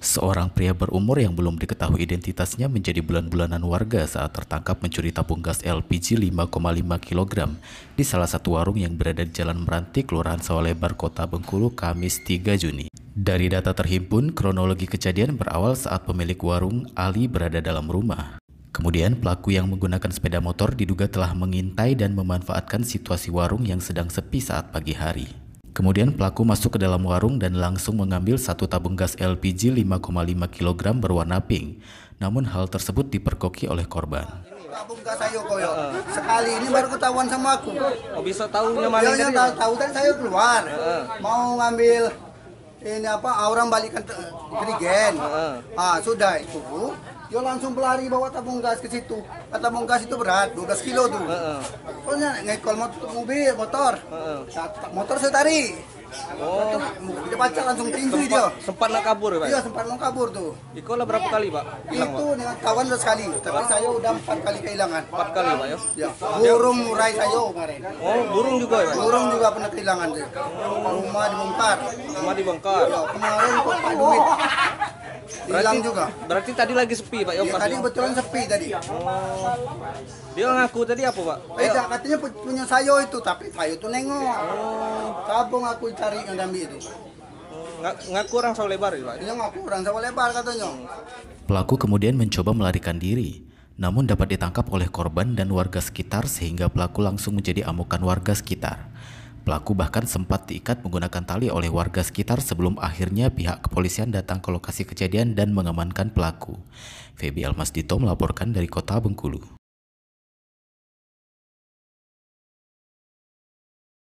Seorang pria berumur yang belum diketahui identitasnya menjadi bulan-bulanan warga saat tertangkap mencuri tabung gas LPG 5,5 kg di salah satu warung yang berada di Jalan Meranti, Kelurahan Sawalebar, Kota Bengkulu, Kamis 3 Juni. Dari data terhimpun, kronologi kejadian berawal saat pemilik warung Ali berada dalam rumah. Kemudian pelaku yang menggunakan sepeda motor diduga telah mengintai dan memanfaatkan situasi warung yang sedang sepi saat pagi hari. Kemudian pelaku masuk ke dalam warung dan langsung mengambil satu tabung gas LPG 5,5 kg berwarna pink. Namun hal tersebut diperkoki oleh korban. Tabung gas ayo koyo. Sekali ini baru ketahuan sama aku. Oh bisa tahunya mana Dia dari tahu, tahu tadi saya keluar. Mau ngambil ini apa orang balikan. Heeh. Ah, sudah itu. Dia langsung pelari bawa tabung gas ke situ. Ah, Tabung gas itu berat, 12 kilo tuh. Heeh. Soalnya ngekol motor, mobil, motor. Heeh. Nah, motor saya tarik. Oh, Dia baca langsung tinggi dia. sempat nak kabur ya, Pak? Iya, sempat mau kabur tuh. Iko lah berapa kali, Pak? Hilang, Itu dengan kawan udah sekali, tapi saya udah empat kali kehilangan. Empat kali, Pak, ya? Ya, burung murai saya kemarin. Oh, burung juga ya, Pak? Burung juga pernah kehilangan sih. Rumah dibongkar. Cuma dibongkar. Ya, kemarin kok pak duit hilang juga. Berarti tadi lagi sepi, Pak, ya? Ya, pas tadi ya? betulan sepi tadi. Oh. Dia ngaku tadi apa, Pak? Eh, dah, katanya pu- punya sayo itu, tapi sayo itu nengok. Tabung aku cari yang ambil itu. Nga- ngaku orang saw lebar ya, Pak? Dia ngaku orang sama lebar katanya. Pelaku kemudian mencoba melarikan diri, namun dapat ditangkap oleh korban dan warga sekitar sehingga pelaku langsung menjadi amukan warga sekitar. Pelaku bahkan sempat diikat menggunakan tali oleh warga sekitar sebelum akhirnya pihak kepolisian datang ke lokasi kejadian dan mengamankan pelaku. Feby Almasdito melaporkan dari kota Bengkulu.